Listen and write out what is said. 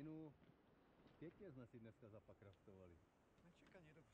Inu, pěkně jsme si dneska zapakraftovali. Nečekaně dobře.